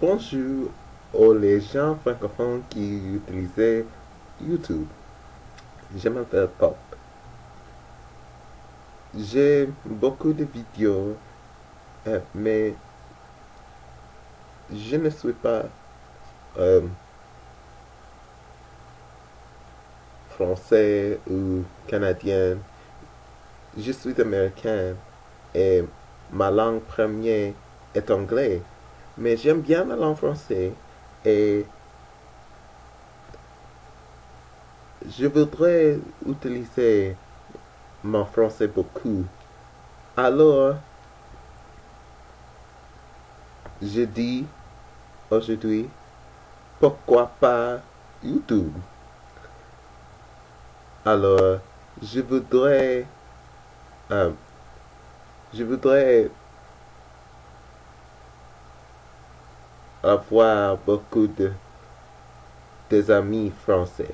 bonjour aux les gens francophones qui utilisaient YouTube. Je m'appelle Pop. J'ai beaucoup de vidéos, euh, mais je ne suis pas euh, français ou canadien. Je suis américain et ma langue première est anglais. Mais j'aime bien la langue française et je voudrais utiliser mon français beaucoup. Alors, je dis aujourd'hui, pourquoi pas YouTube? Alors, je voudrais, euh, je voudrais avoir beaucoup de des amis français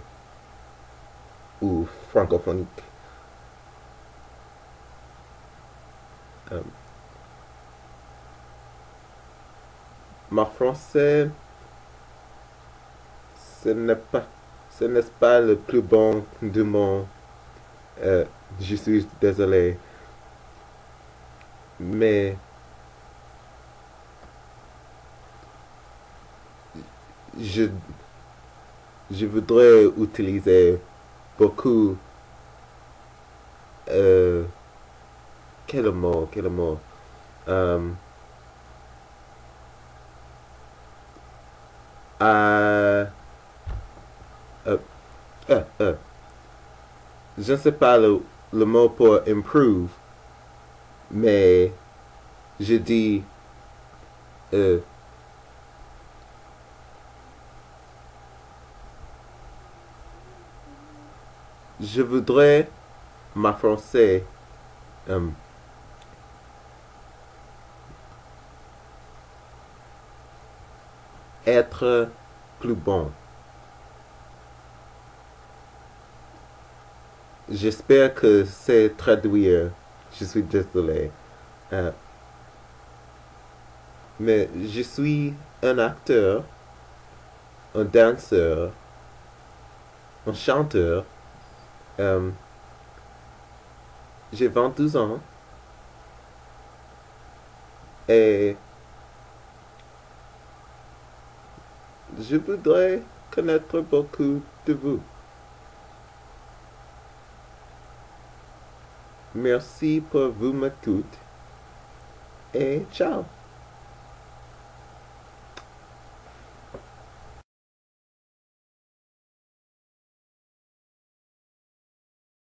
ou francophoniques. Euh, ma français, ce n'est pas, ce n'est pas le plus bon du monde. Euh, je suis désolé. Mais je, je voudrais utiliser beaucoup. Euh, quel mot, quel mot. Euh, euh, euh, euh. je ne sais pas le, le mot pour improve, mais je dis je voudrais ma français euh, être plus bon. J'espère que c'est traduire. Je suis désolé. Euh, mais je suis un acteur, un danseur, un chanteur. Euh, J'ai 22 ans. Et je voudrais connaître beaucoup de vous. Merci pour vous m'écoute et ciao.